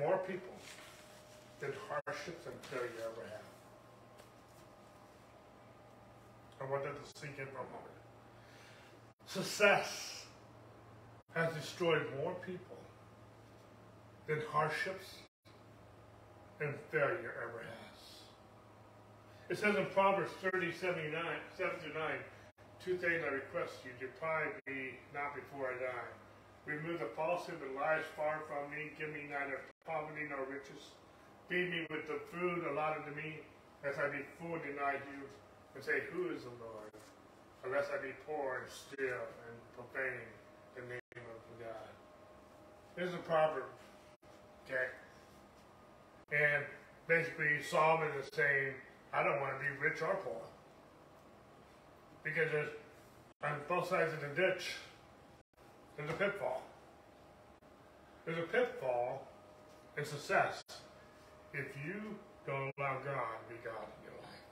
more people than hardships and failure ever have. I want that to sink in for a moment. Success has destroyed more people than hardships and failure ever has. It says in Proverbs 30, 79, 7 9, two things I request you to probably be not before I die. Remove the falsehood and lies far from me. Give me neither poverty nor riches. Feed me with the food allotted to me, as I be full deny you, and say, Who is the Lord? Unless I be poor and still and profane the name of God. This is a proverb. Okay? And basically Solomon is saying, I don't want to be rich or poor. Because there's on both sides of the ditch, there's a pitfall. There's a pitfall in success if you don't allow God to be God in your life.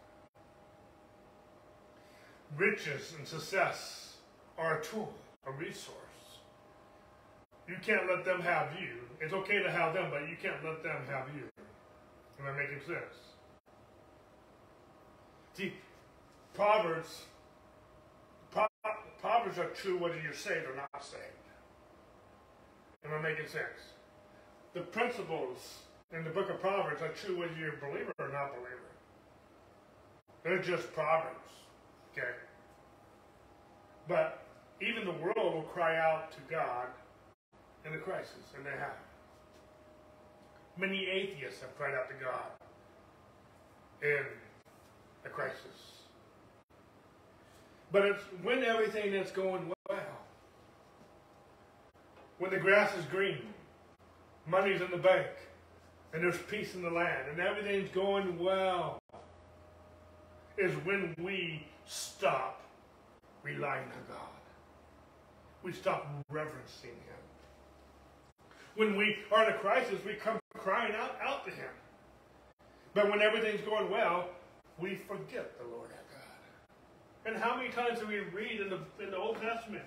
Riches and success are a tool, a resource. You can't let them have you. It's okay to have them, but you can't let them have you. Am I making sense? See, Proverbs, Pro- Proverbs are true whether you're saved or not saved. Am I making sense? The principles in the book of Proverbs are true whether you're a believer or not believer. They're just Proverbs. Okay? But even the world will cry out to God in a crisis, and they have. Many atheists have cried out to God in a crisis. But it's when everything is going well, when the grass is green, money's in the bank, and there's peace in the land, and everything's going well, is when we stop relying on God. We stop reverencing Him. When we are in a crisis, we come crying out, out to Him. But when everything's going well, we forget the Lord our God. And how many times do we read in the, in the Old Testament?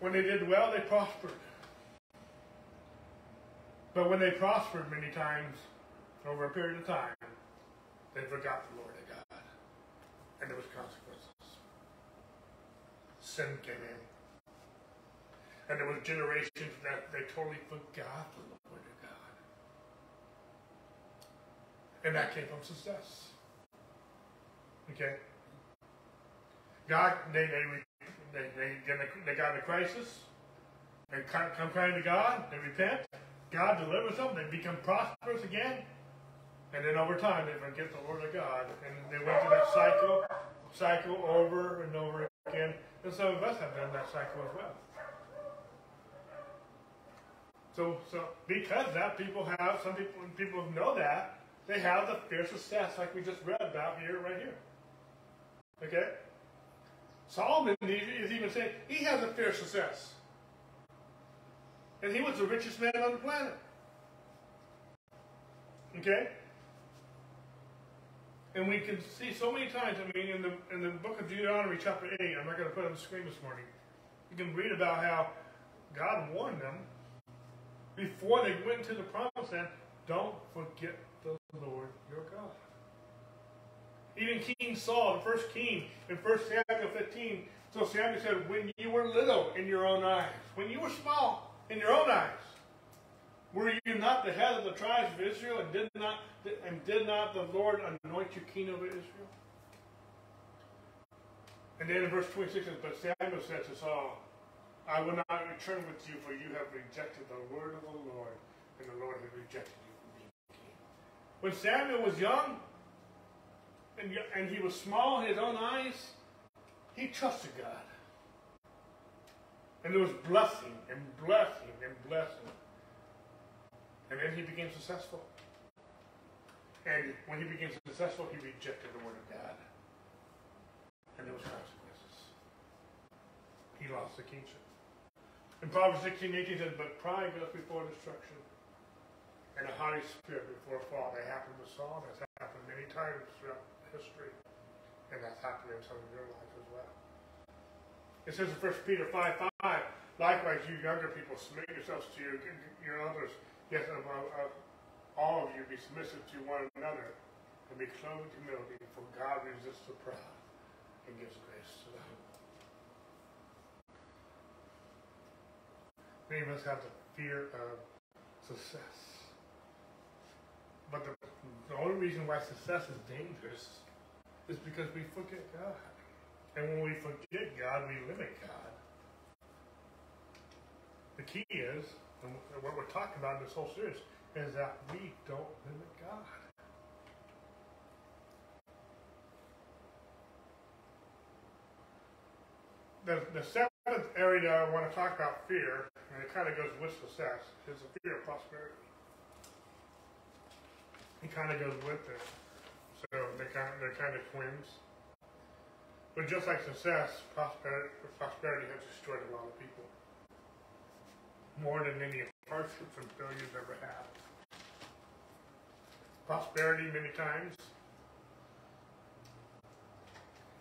When they did well, they prospered. But when they prospered many times over a period of time, they forgot the Lord of God. And there was consequences. Sin came in. And there was generations that they totally forgot the Lord of God. And that came from success. Okay? God, they, they, they, they, they got in a crisis. They come, crying to God. They repent. God delivers them. They become prosperous again. And then over time, they forget the Lord of God. And they went through that cycle, cycle over and over again. And some of us have done that cycle as well. So, so because that, people have, some people, people know that, they have the of success, like we just read about here, right here. Okay? Solomon is even saying he has a of success. And he was the richest man on the planet. Okay? And we can see so many times, I mean, in the, in the book of Deuteronomy, chapter 8, I'm not going to put it on the screen this morning. You can read about how God warned them before they went to the promised land don't forget the Lord your God. Even King Saul, the first king, in 1 Samuel 15, so Samuel said, When you were little in your own eyes, when you were small in your own eyes, were you not the head of the tribes of Israel, and did not and did not the Lord anoint you king over Israel? And then in verse 26 But Samuel said to Saul, I will not return with you, for you have rejected the word of the Lord, and the Lord has rejected you from being king. When Samuel was young, and, and he was small in his own eyes, he trusted God. And there was blessing and blessing and blessing. And then he became successful. And when he became successful, he rejected the word of God. And there was consequences. He lost the kingship. In Proverbs 16, 18 says, But pride goes before destruction, and a haughty spirit before a fall. That happened with Saul. That's happened many times throughout history. And that's happened in some of your life as well. It says in 1 Peter 5, 5, Likewise, you younger people, submit yourselves to your, your elders Yes, of, of, uh, all of you be submissive to one another and be clothed with humility, for God resists the proud and gives grace to the humble. Many of us have the fear of success. But the, the only reason why success is dangerous is because we forget God. And when we forget God, we limit God. The key is, and what we're talking about in this whole series, is that we don't limit God. The, the seventh area I want to talk about fear, and it kind of goes with success, is the fear of prosperity. It kind of goes with it. So they kind of, they're kind of twins. But just like success, prosperity, prosperity has destroyed a lot of people. More than any hardships and failures ever have. Prosperity many times.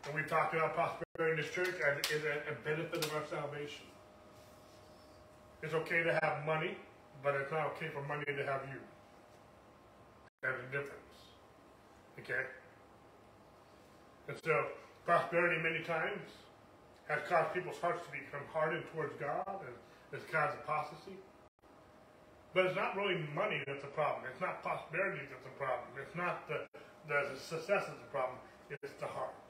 And we've talked about prosperity in this church as a, a benefit of our salvation. It's okay to have money, but it's not okay for money to have you. There's a difference. Okay? And so, prosperity many times has caused people's hearts to become hardened towards God and has caused apostasy. But it's not really money that's the problem. It's not prosperity that's the problem. It's not the, the success that's the problem. It's the heart.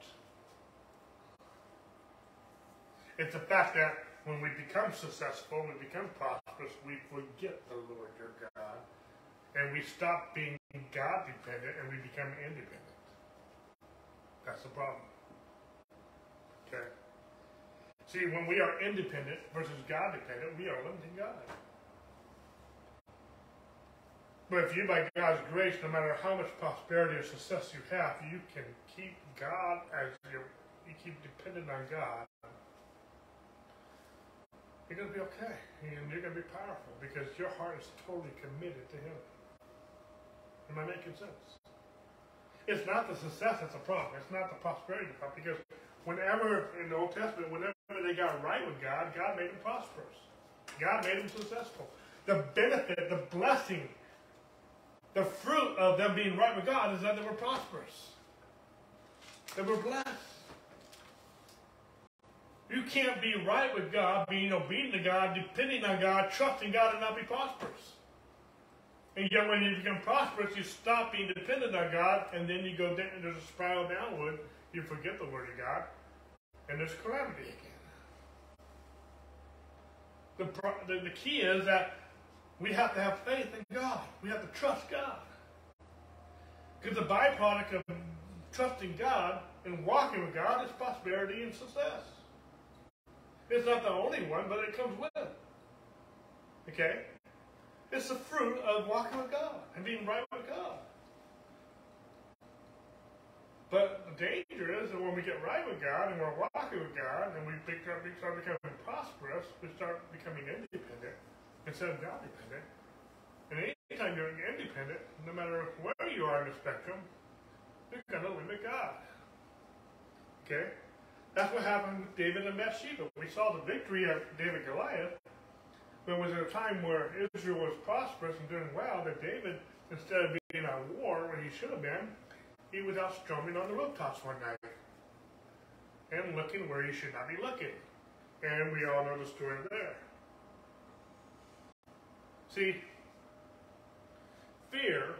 It's the fact that when we become successful, we become prosperous, we forget the Lord your God. And we stop being God dependent and we become independent. That's the problem. Okay? See, when we are independent versus God dependent, we are limiting God. But if you, by God's grace, no matter how much prosperity or success you have, you can keep God as your, you keep dependent on God, you're going to be okay. And you're going to be powerful because your heart is totally committed to Him. Am I making sense? It's not the success that's a problem. It's not the prosperity problem. Because whenever in the Old Testament, whenever they got right with God, God made them prosperous. God made them successful. The benefit, the blessing, the fruit of them being right with God is that they were prosperous. They were blessed. You can't be right with God, being obedient to God, depending on God, trusting God, and not be prosperous. And yet, when you become prosperous, you stop being dependent on God, and then you go down, there's a spiral downward. You forget the Word of God, and there's calamity again. The, the, the key is that we have to have faith in God. We have to trust God. Because the byproduct of trusting God and walking with God is prosperity and success. It's not the only one, but it comes with it. Okay? It's the fruit of walking with God and being right with God. But the danger is that when we get right with God and we're walking with God and we, start, becoming prosperous, we start becoming independent instead of God dependent. And anytime you're independent, no matter where you are in the spectrum, you're going to limit God. Okay? That's what happened with David and Bathsheba. We saw the victory of David Goliath. There was at a time where Israel was prosperous and doing well, that David, instead of being at war where he should have been, he was out strumming on the rooftops one night and looking where he should not be looking. And we all know the story there. See, fear,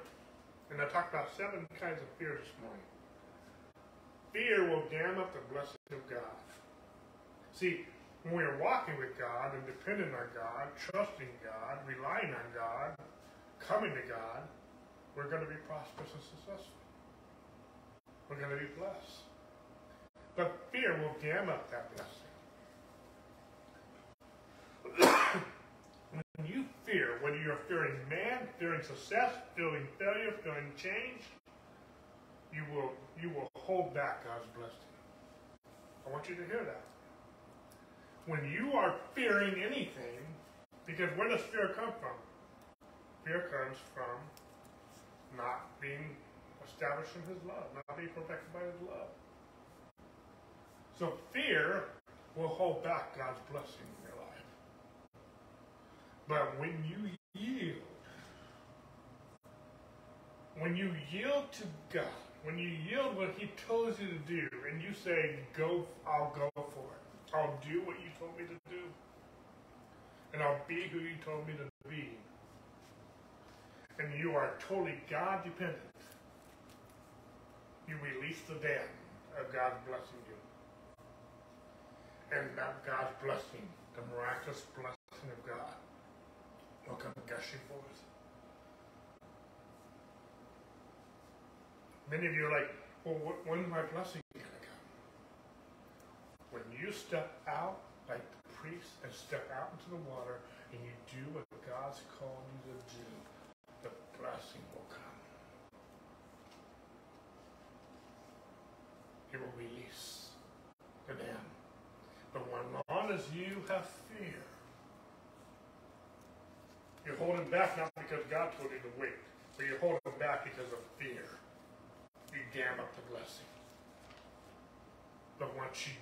and I talked about seven kinds of fear this morning. Fear will dam up the blessing of God. See, when we are walking with God and depending on God, trusting God, relying on God, coming to God, we're going to be prosperous and successful. We're going to be blessed. But fear will dam up that blessing. when you fear, whether you're fearing man, fearing success, fearing failure, fearing change, you will you will hold back God's blessing. I want you to hear that. When you are fearing anything, because where does fear come from? Fear comes from not being established in His love, not being protected by His love. So fear will hold back God's blessing in your life. But when you yield, when you yield to God, when you yield what he tells you to do and you say, go, I'll go for it. I'll do what you told me to do. And I'll be who you told me to be. And you are totally God dependent. You release the dam of God blessing you. and that God's blessing, the miraculous blessing of God, will come gushing forth. Many of you are like, well, when's my blessing going to come? When you step out like the priest and step out into the water and you do what God's called you to do, the blessing will come. He will release to them. But when long as you have fear, you're holding back not because God told you to wait, but you're holding back because of fear dam up the blessing. But once you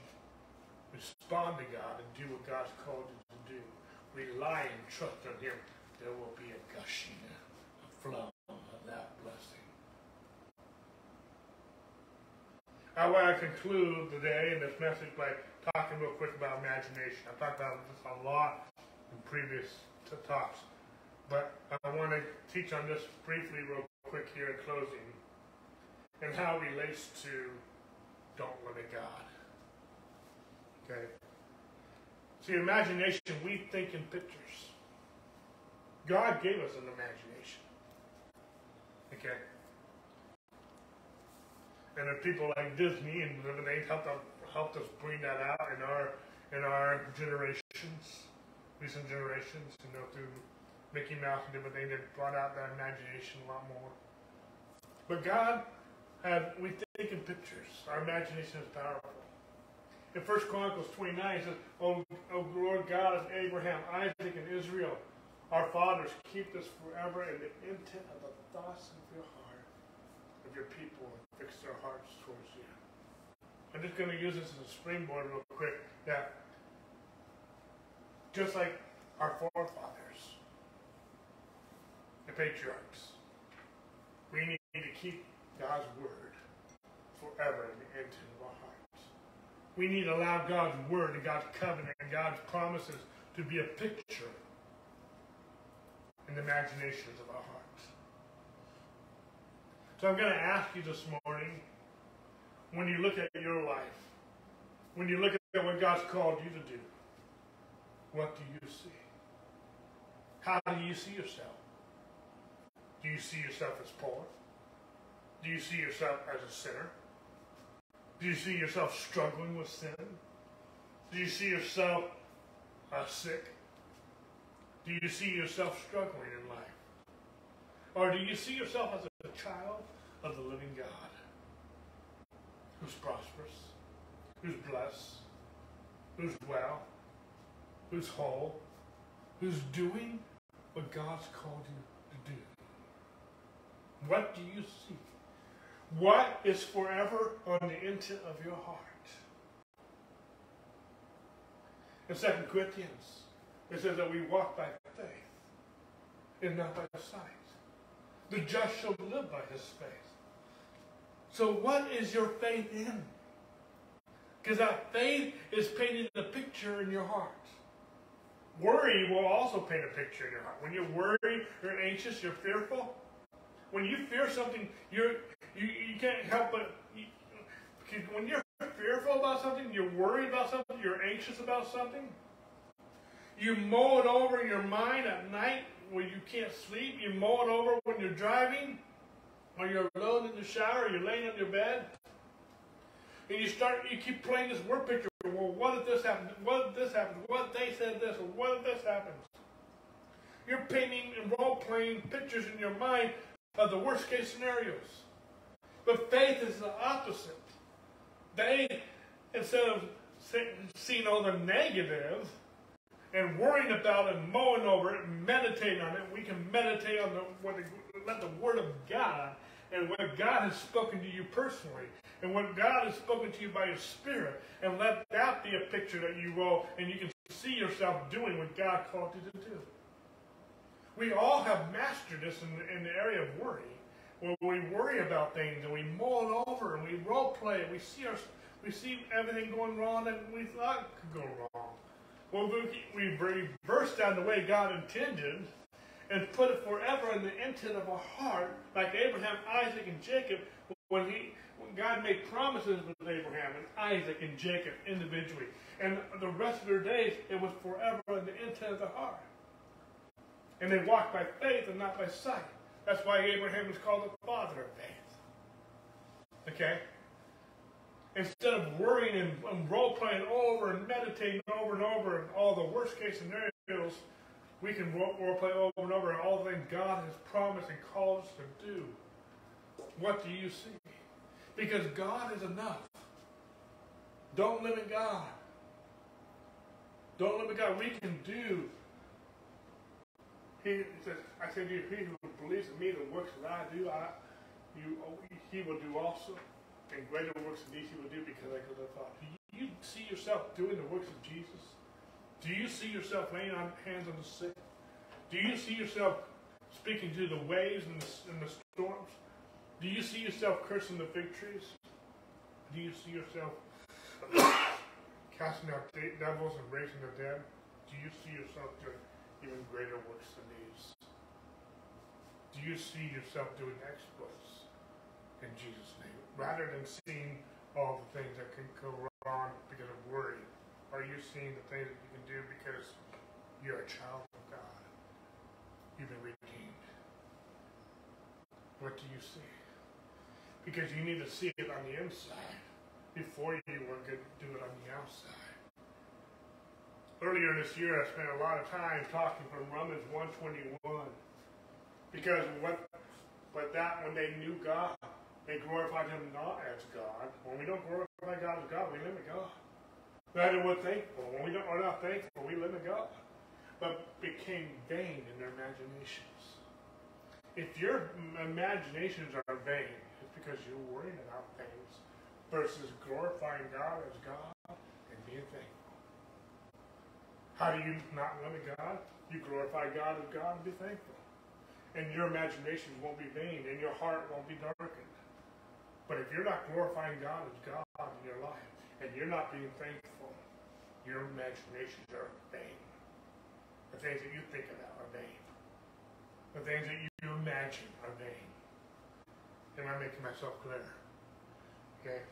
respond to God and do what God's called you to do, rely and trust on Him, there will be a gushing, a flow of that blessing. I want to conclude today in this message by talking real quick about imagination. I've talked about this a lot in previous talks, but I want to teach on this briefly, real quick here in closing and how it relates to don't limit God. Okay? See, imagination, we think in pictures. God gave us an imagination. Okay? And if people like Disney and they helped helped us bring that out in our in our generations, recent generations, you know, through Mickey Mouse and things that brought out that imagination a lot more. But God have we think in pictures. Our imagination is powerful. In 1 Chronicles 29, it says, O, o Lord God of Abraham, Isaac, and Israel, our fathers, keep this forever in the intent of the thoughts of your heart, of your people, and fix their hearts towards you. I'm just going to use this as a springboard real quick. That just like our forefathers, the patriarchs, we need to keep God's word forever in the intent of our hearts. We need to allow God's word and God's covenant and God's promises to be a picture in the imaginations of our hearts. So I'm going to ask you this morning, when you look at your life, when you look at what God's called you to do, what do you see? How do you see yourself? Do you see yourself as poor? Do you see yourself as a sinner? Do you see yourself struggling with sin? Do you see yourself uh, sick? Do you see yourself struggling in life? Or do you see yourself as a child of the living God who's prosperous, who's blessed, who's well, who's whole, who's doing what God's called you to do? What do you see? What is forever on the intent of your heart? In 2 Corinthians, it says that we walk by faith and not by sight. The just shall live by his faith. So what is your faith in? Because that faith is painting the picture in your heart. Worry will also paint a picture in your heart. When you're worried, you're anxious, you're fearful. When you fear something, you're you, you can't help but you, when you're fearful about something, you're worried about something, you're anxious about something. You mow it over in your mind at night when you can't sleep. You mow it over when you're driving, or you're alone in the shower, you're laying on your bed. And you start, you keep playing this word picture. Well, what if this happens? What if this happens? What if they said this? Or what if this happens? You're painting and role playing pictures in your mind of the worst case scenarios. But faith is the opposite. They, instead of seeing all the negative and worrying about it, mowing over it, and meditating on it, we can meditate on the, what the, let the Word of God and what God has spoken to you personally and what God has spoken to you by His Spirit, and let that be a picture that you will, and you can see yourself doing what God called you to do. We all have mastered this in in the area of worry where we worry about things and we mull it over and we role play. And we see our, we see everything going wrong that we thought could go wrong. Well, we, we reverse down the way God intended and put it forever in the intent of our heart, like Abraham, Isaac, and Jacob. When he, when God made promises with Abraham and Isaac and Jacob individually. And the rest of their days, it was forever in the intent of the heart. And they walked by faith and not by sight. That's why Abraham is called the father of faith. Okay? Instead of worrying and, and role playing over and meditating over and over and all the worst case scenarios, we can role, role play over and over and all the things God has promised and called us to do. What do you see? Because God is enough. Don't limit God. Don't limit God. We can do. He says, I say to you, he who believes in me, the works that I do, I, you, oh, he will do also. And greater works than these he will do because I go to the Father. Do you see yourself doing the works of Jesus? Do you see yourself laying on hands on the sick? Do you see yourself speaking to the waves and the, and the storms? Do you see yourself cursing the fig trees? Do you see yourself casting out devils and raising the dead? Do you see yourself doing even greater works than these? Do you see yourself doing exploits in Jesus' name? Rather than seeing all the things that can go wrong because of worry, are you seeing the things that you can do because you're a child of God? You've been redeemed. What do you see? Because you need to see it on the inside before you want to do it on the outside. Earlier this year, I spent a lot of time talking from Romans 121. Because what, but that when they knew God, they glorified Him not as God. When we don't glorify God as God, we limit God. Rather, we're thankful. When we don't, we're not thankful, we limit God. But became vain in their imaginations. If your imaginations are vain, it's because you're worrying about things versus glorifying God as God and being thankful. How do you not limit God? You glorify God as God and be thankful. And your imaginations won't be vain and your heart won't be darkened. But if you're not glorifying God as God in your life and you're not being thankful, your imaginations are vain. The things that you think about are vain. The things that you imagine are vain. Am I making myself clear? Okay?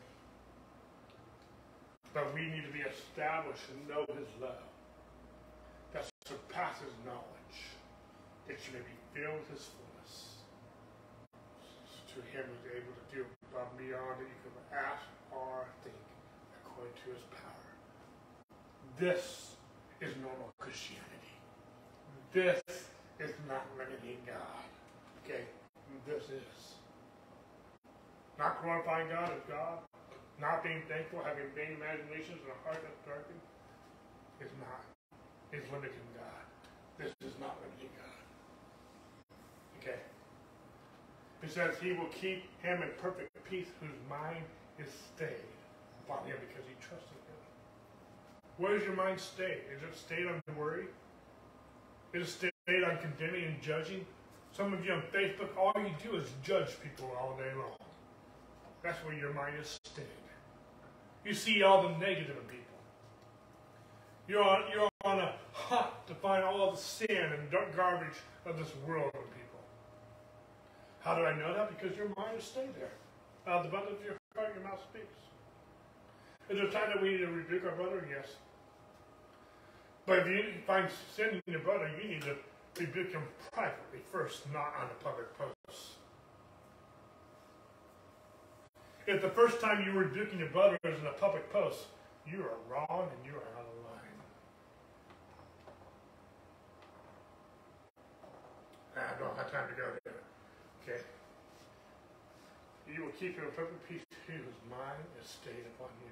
But we need to be established and know His love surpasses knowledge, that you may be filled with His fullness. To Him who is able to do above and beyond that you can ask or think according to His power. This is normal Christianity. This is not limiting God. Okay? This is. Not glorifying God as God, not being thankful, having vain imaginations and a heart that's darkened, is not. Is limiting God. This is not limiting God. Okay? It says he will keep him in perfect peace whose mind is stayed upon him because he trusted him. Where is your mind stayed? Is it stayed on worry? Is it stayed on condemning and judging? Some of you on Facebook, all you do is judge people all day long. That's where your mind is stayed. You see all the negative in people. You're on, you're to find all the sin and dark garbage of this world in people. How do I know that? Because your mind is stayed there. Out of the abundance of your heart, your mouth speaks. Is there a time that we need to rebuke our brother? Yes. But if you find sin in your brother, you need to rebuke him privately first, not on a public post. If the first time you were rebuking your brother is in a public post, you are wrong and you are out of line. I don't have time to go there. Okay? You will keep him perfect peace whose mind is stayed upon you.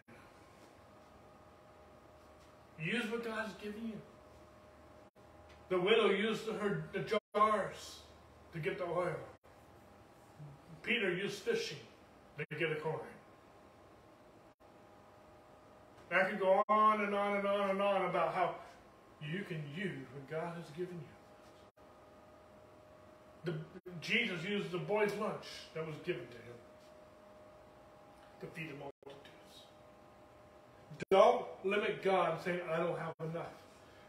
Use what God has given you. The widow used her the jars to get the oil. Peter used fishing to get a coin. I can go on and on and on and on about how you can use what God has given you. The, Jesus used the boy's lunch that was given to him to feed the multitudes. Don't limit God saying, I don't have enough.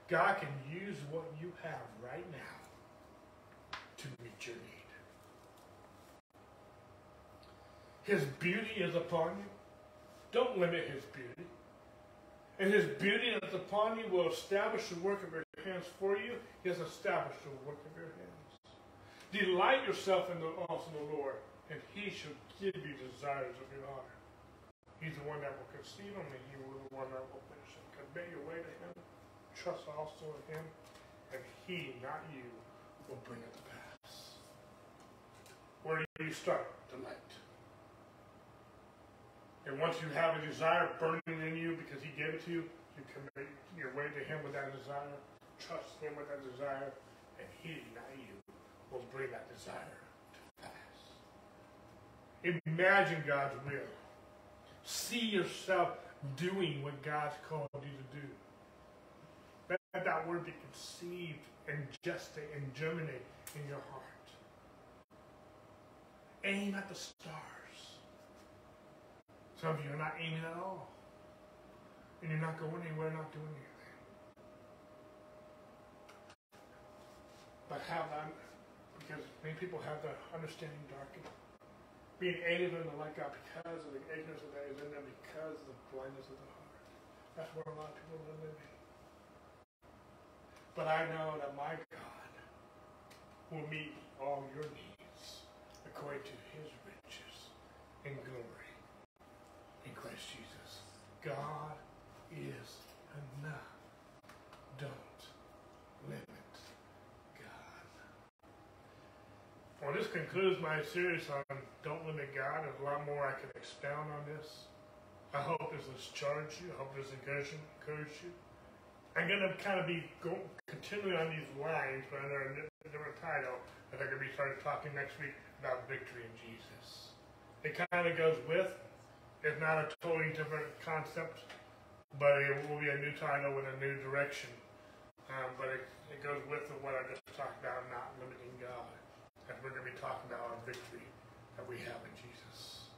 God can use what you have right now to meet your need. His beauty is upon you. Don't limit His beauty. And His beauty that's upon you will establish the work of your hands for you. He has established the work of your hands. Delight yourself in the also in the Lord, and He shall give you desires of your heart. He's the one that will conceive them, and He will the one that will finish them. Commit your way to Him. Trust also in Him, and He, not you, will bring it to pass. Where do you start? Delight. And once you have a desire burning in you because He gave it to you, you commit your way to Him with that desire. Trust Him with that desire, and He, not you, will bring that desire to pass. Imagine God's will. See yourself doing what God's called you to do. Let that word be conceived and gestate and germinate in your heart. Aim at the stars. Some of you are not aiming at all. And you're not going anywhere, not doing anything. But have that, because many people have the understanding darkened. Being alien to like God because of the ignorance that is in them, because of the blindness of the heart. That's where a lot of people are living. But I know that my God will meet all your needs according to his riches and glory in Christ Jesus. God is enough. Don't limit God. Well, this concludes my series on Don't Limit God. There's a lot more I can expound on this. I hope this has charged you. I hope this encouraged you. I'm going to kind of be continuing on these lines, but under a different title, that I'm going to be starting talking next week about victory in Jesus. It kind of goes with, it's not a totally different concept, but it will be a new title with a new direction. Um, but it, it goes with what I just talked about, not limiting And we're going to be talking about our victory that we have in Jesus.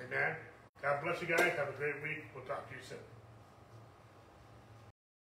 Amen. God bless you guys. Have a great week. We'll talk to you soon.